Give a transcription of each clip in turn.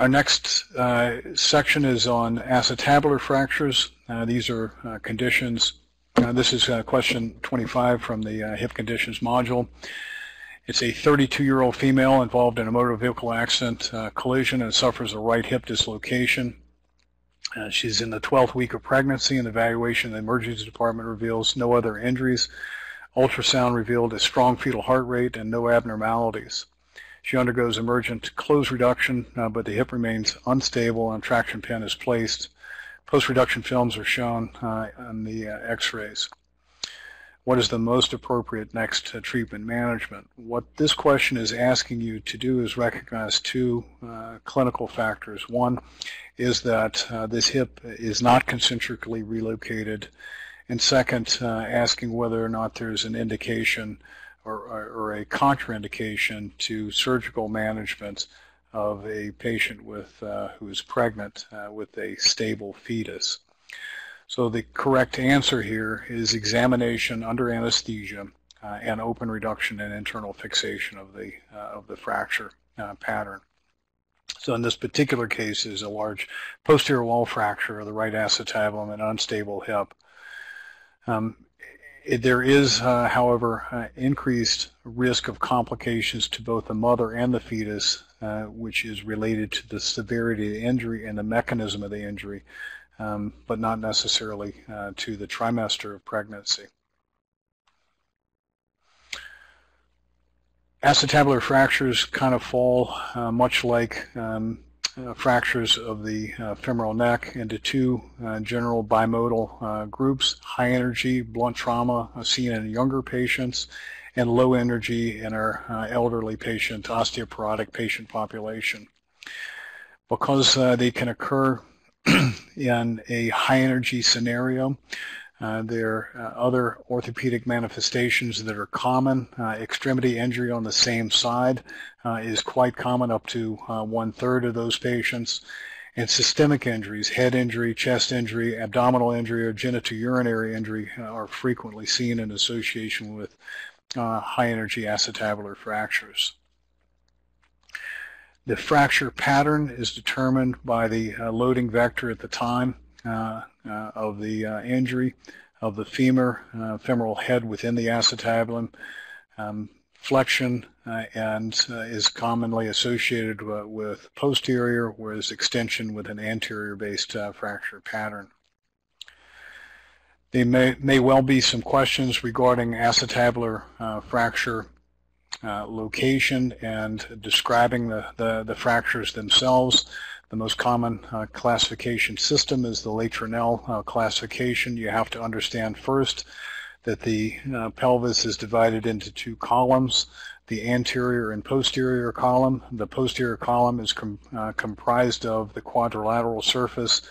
Our next uh, section is on acetabular fractures. Uh, these are uh, conditions. Uh, this is uh, question 25 from the uh, hip conditions module. It's a 32-year-old female involved in a motor vehicle accident collision and suffers a right hip dislocation. she's in the 12th week of pregnancy and the evaluation in the emergency department reveals no other injuries. Ultrasound revealed a strong fetal heart rate and no abnormalities. She undergoes emergent closed reduction, uh, but the hip remains unstable and traction pin is placed. Post-reduction films are shown uh, on the uh, x-rays. What is the most appropriate next uh, treatment management? What this question is asking you to do is recognize two uh, clinical factors. One is that uh, this hip is not concentrically relocated, and second, asking whether or not there's an indication or, or a contraindication to surgical management of a patient with uh, who is pregnant uh, with a stable fetus. So the correct answer here is examination under anesthesia uh, and open reduction and internal fixation of the uh, of the fracture uh, pattern. So in this particular case is a large posterior wall fracture of the right acetabulum and unstable hip. Um, there is, uh, however, uh, increased risk of complications to both the mother and the fetus, uh, which is related to the severity of the injury and the mechanism of the injury, um, but not necessarily uh, to the trimester of pregnancy. Acetabular fractures kind of fall uh, much like um, Uh, fractures of the uh, femoral neck into two uh, general bimodal uh, groups, high energy blunt trauma uh, seen in younger patients and low energy in our elderly patient, osteoporotic patient population. Because they can occur in a high energy scenario, uh, there are uh, other orthopedic manifestations that are common. Uh, extremity injury on the same side is quite common, up to one-third of those patients. And systemic injuries, head injury, chest injury, abdominal injury, or genitourinary injury are frequently seen in association with high-energy acetabular fractures. The fracture pattern is determined by the uh, loading vector at the time. Uh, uh, of the uh, injury of the femur, femoral head within the acetabulum. Um, flexion uh, and uh, is commonly associated uh, with posterior, whereas extension with an anterior-based fracture pattern. There may, may well be some questions regarding acetabular fracture location and describing the, the, the fractures themselves. The most common uh, classification system is the Letournel uh, classification. You have to understand first that the uh, pelvis is divided into two columns, the anterior and posterior column. The posterior column is com uh, comprised of the quadrilateral surface,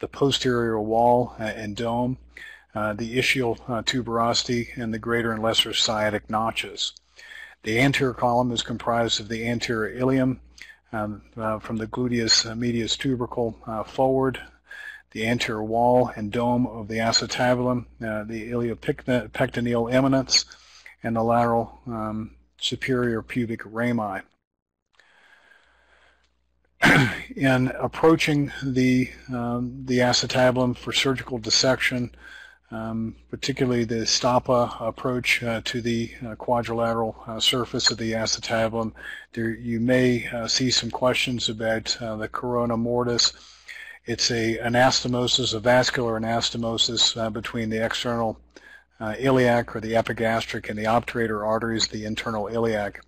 the posterior wall uh, and dome, uh, the ischial tuberosity, and the greater and lesser sciatic notches. The anterior column is comprised of the anterior ilium, um, uh, from the gluteus medius tubercle uh, forward, the anterior wall and dome of the acetabulum, uh, the iliopectineal eminence, and the lateral um, superior pubic rami. In approaching the, um, the acetabulum for surgical dissection, um, particularly the Stoppa approach uh, to the uh, quadrilateral uh, surface of the acetabulum. There, you may uh, see some questions about uh, the corona mortis. It's a anastomosis, a vascular anastomosis uh, between the external iliac or the epigastric and the obturator arteries, the internal iliac.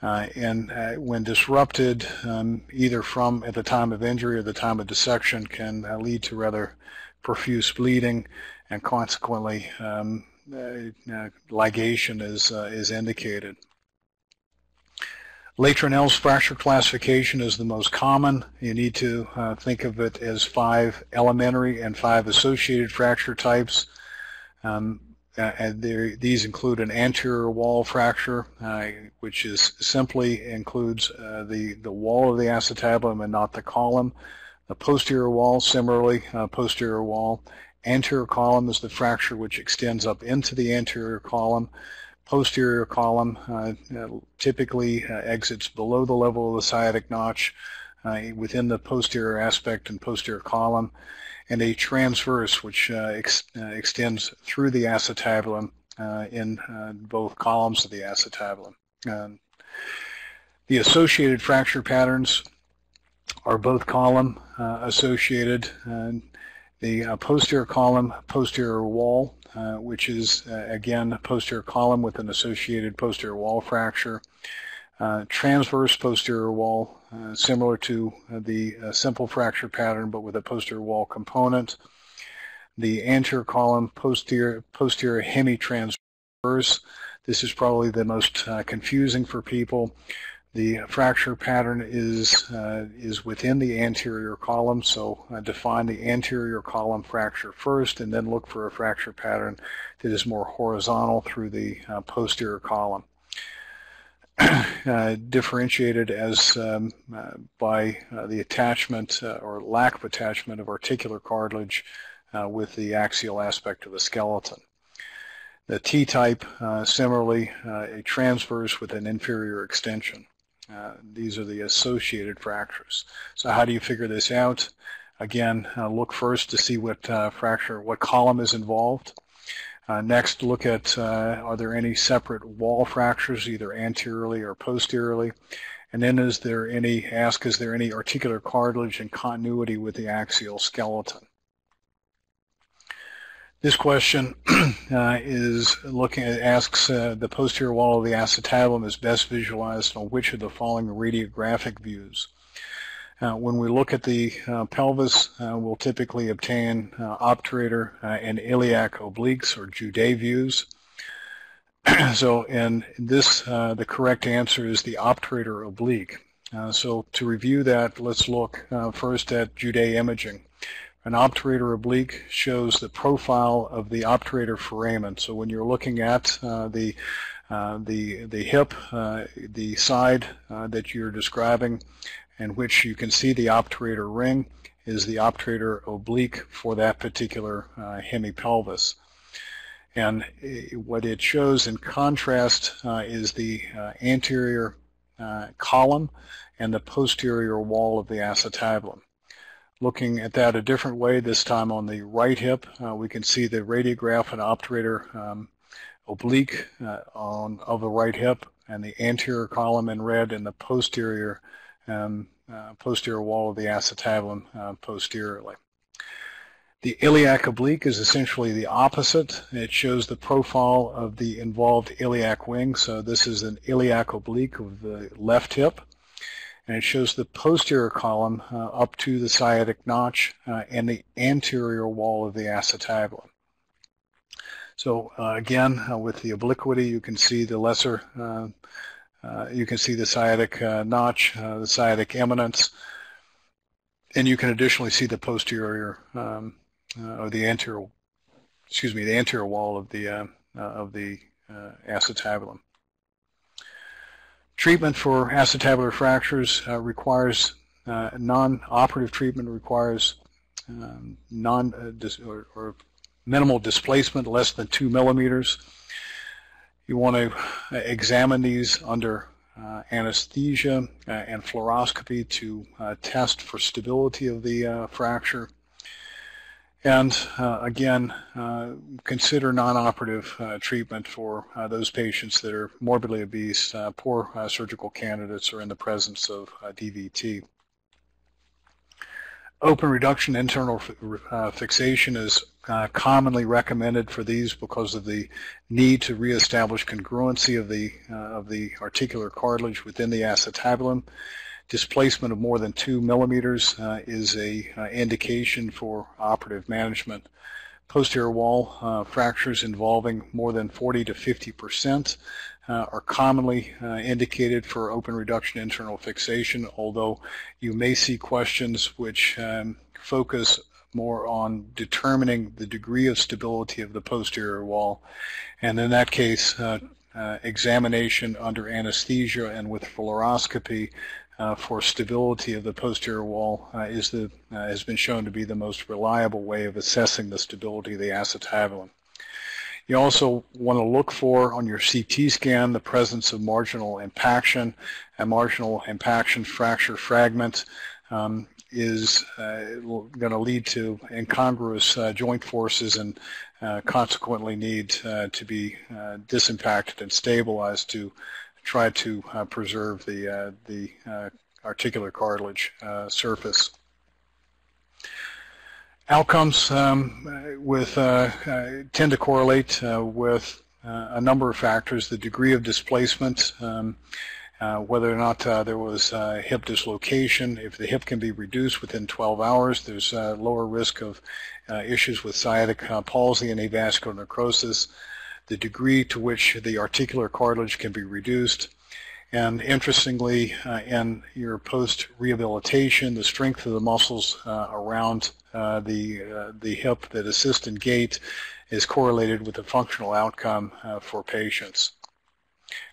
and when disrupted, um, either from at the time of injury or the time of dissection, can lead to rather profuse bleeding and consequently um, uh, uh, ligation is, uh, is indicated. Letournel's fracture classification is the most common. You need to uh, think of it as five elementary and five associated fracture types. Um, uh, and these include an anterior wall fracture, uh, which is simply includes the, the wall of the acetabulum and not the column. The posterior wall, similarly, posterior wall, Anterior column is the fracture which extends up into the anterior column. Posterior column uh, typically uh, exits below the level of the sciatic notch. uh, within the posterior aspect and posterior column, and a transverse which uh, ex uh, extends through the acetabulum uh, in both columns of the acetabulum. Um, the associated fracture patterns are both column associated. The posterior column, posterior wall, uh, which is, uh, again, a posterior column with an associated posterior wall fracture. Uh, transverse posterior wall, uh, similar to uh, the simple fracture pattern, but with a posterior wall component. The anterior column, posterior, posterior hemitransverse. This is probably the most confusing for people. The fracture pattern is, uh, is within the anterior column, so uh, define the anterior column fracture first and then look for a fracture pattern that is more horizontal through the uh, posterior column. Uh, differentiated as um, uh, by the attachment or lack of attachment of articular cartilage with the axial aspect of the skeleton. The T-type, similarly, a transverse with an inferior extension. Uh, these are the associated fractures. So how do you figure this out? Again, uh, look first to see what uh, fracture, what column is involved. Uh, next, look at uh, are there any separate wall fractures, either anteriorly or posteriorly. And then is there any, ask is there any articular cartilage in continuity with the axial skeleton? This question uh, is looking at, asks uh, the posterior wall of the acetabulum is best visualized on which of the following radiographic views. Uh, when we look at the uh, pelvis, uh, we'll typically obtain uh, obturator and iliac obliques or Judet views. so in this, the correct answer is the obturator oblique. so to review that, let's look first at Judet imaging. An obturator oblique shows the profile of the obturator foramen. So when you're looking at uh, the uh, the the hip, uh, the side uh, that you're describing, in which you can see the obturator ring, is the obturator oblique for that particular uh, hemipelvis. And uh, what it shows in contrast is the anterior column and the posterior wall of the acetabulum. Looking at that a different way, this time on the right hip, uh, we can see the radiograph and obturator um, oblique uh, on of the right hip and the anterior column in red and the posterior um, uh, posterior wall of the acetabulum uh, posteriorly. The iliac oblique is essentially the opposite. It shows the profile of the involved iliac wing. So this is an iliac oblique of the left hip and it shows the posterior column uh, up to the sciatic notch uh, and the anterior wall of the acetabulum. So uh, again, uh, with the obliquity, you can see the lesser, uh, uh, you can see the sciatic notch, the sciatic eminence, and you can additionally see the posterior um, or the anterior, excuse me, the anterior wall of the of the acetabulum. Treatment for acetabular fractures uh, requires uh, non-operative treatment requires um, non uh, or, or, minimal displacement less than two millimeters. You want to uh, examine these under uh, anesthesia and fluoroscopy to test for stability of the fracture. And uh, again, uh, consider non-operative uh, treatment for uh, those patients that are morbidly obese, uh, poor uh, surgical candidates, or in the presence of DVT. Open reduction internal fixation is commonly recommended for these because of the need to reestablish congruency of the of the articular cartilage within the acetabulum displacement of more than two millimeters uh, is a uh, indication for operative management. Posterior wall uh, fractures involving more than 40 to 50 percent uh, are commonly uh, indicated for open reduction internal fixation, although you may see questions which um, focus more on determining the degree of stability of the posterior wall. And in that case, uh, examination under anesthesia and with fluoroscopy uh, for stability of the posterior wall uh, is the, uh, has been shown to be the most reliable way of assessing the stability of the acetabulum. You also want to look for on your CT scan the presence of marginal impaction. A marginal impaction fracture fragment um, is uh, going to lead to incongruous uh, joint forces and uh, consequently need to be disimpacted and stabilized to try to uh, preserve the, the articular cartilage surface. Outcomes um, with tend to correlate with a number of factors, the degree of displacement, um, uh, whether or not uh, there was uh, hip dislocation. If the hip can be reduced within 12 hours, there's lower risk of uh, issues with sciatic palsy and avascular necrosis, the degree to which the articular cartilage can be reduced, and interestingly, uh, in your post-rehabilitation, the strength of the muscles around the, the hip that assist in gait is correlated with the functional outcome for patients.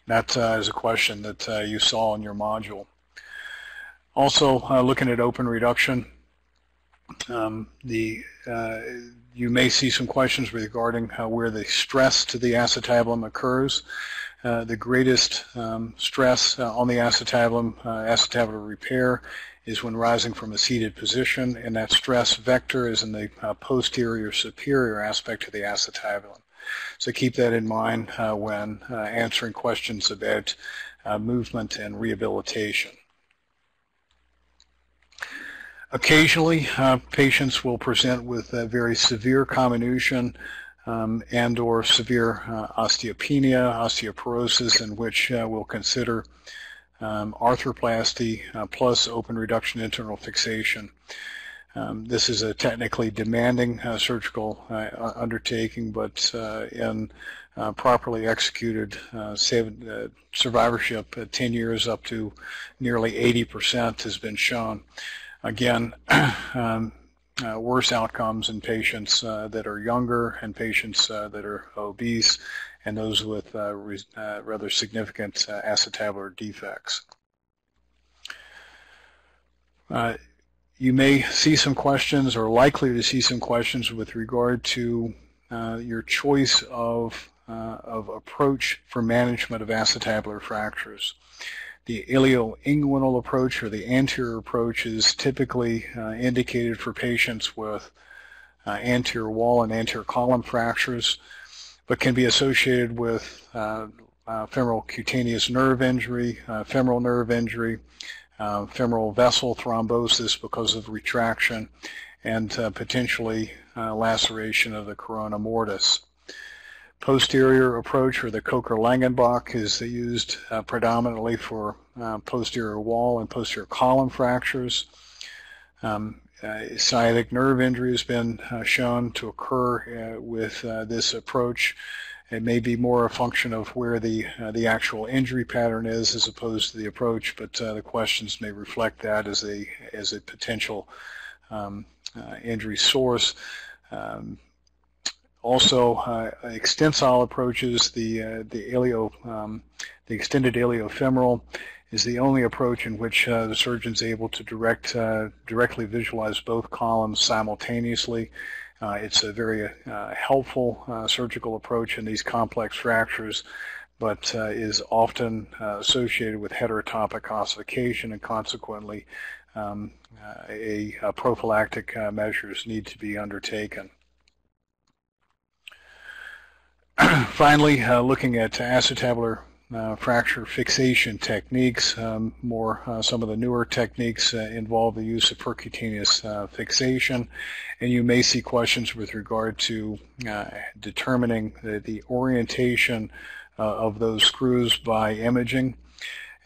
That uh, is a question that uh, you saw in your module. Also, uh, looking at open reduction, um, the uh, you may see some questions regarding where the stress to the acetabulum occurs. Uh, the greatest um, stress uh, on the acetabulum, acetabular repair, is when rising from a seated position, and that stress vector is in the posterior superior aspect of the acetabulum. So keep that in mind uh, when uh, answering questions about uh, movement and rehabilitation. Occasionally, uh, patients will present with very severe comminution um, and or severe uh, osteopenia, osteoporosis, in which uh, we'll consider um, arthroplasty plus open reduction internal fixation. Um, this is a technically demanding uh, surgical uh, undertaking, but uh, in uh, properly executed, uh, save, survivorship at 10 years up to nearly 80% has been shown. Again, um, worse outcomes in patients that are younger and patients that are obese and those with rather significant acetabular defects. Uh, you may see some questions or likely to see some questions with regard to uh, your choice of, uh, of approach for management of acetabular fractures. The ilioinguinal approach or the anterior approach is typically uh, indicated for patients with uh, anterior wall and anterior column fractures, but can be associated with uh, uh, femoral cutaneous nerve injury, femoral nerve injury, uh, femoral vessel thrombosis because of retraction, and uh, potentially uh, laceration of the corona mortis. Posterior approach, or the Kocher-Langenbach, is used uh, predominantly for uh, posterior wall and posterior column fractures. Um, uh, sciatic nerve injury has been shown to occur with this approach it may be more a function of where the uh, the actual injury pattern is as opposed to the approach, but uh, the questions may reflect that as a as a potential um, uh, injury source. Um, also, uh, extensile approaches, the uh, the ilio, um, the extended iliofemoral is the only approach in which uh, the surgeon is able to direct directly visualize both columns simultaneously. Uh, it's a very uh, helpful uh, surgical approach in these complex fractures, but is often associated with heterotopic ossification and consequently um, a, a, prophylactic measures need to be undertaken. Finally, looking at acetabular uh, fracture fixation techniques. Um, more uh, some of the newer techniques uh, involve the use of percutaneous uh, fixation, and you may see questions with regard to uh, determining the, the orientation uh, of those screws by imaging.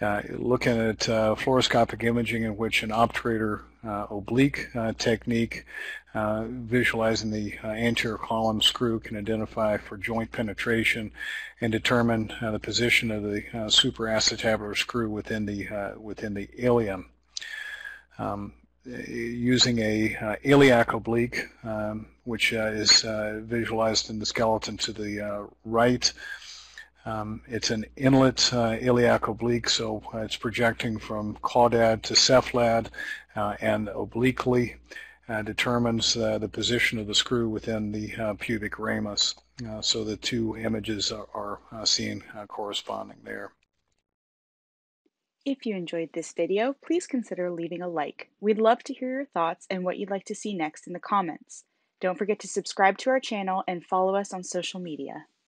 looking at fluoroscopic imaging in which an obturator oblique technique uh, visualizing the uh, anterior column screw can identify for joint penetration and determine uh, the position of the uh, supraacetabular screw within the uh, within the ilium. Um, using a uh, iliac oblique, um, which is visualized in the skeleton to the right. Um, it's an inlet iliac oblique, so it's projecting from caudad to cephalad and obliquely. uh, determines uh, the position of the screw within the uh, pubic ramus. Uh, so the two images are, are uh, seen corresponding there. If you enjoyed this video, please consider leaving a like. We'd love to hear your thoughts and what you'd like to see next in the comments. Don't forget to subscribe to our channel and follow us on social media.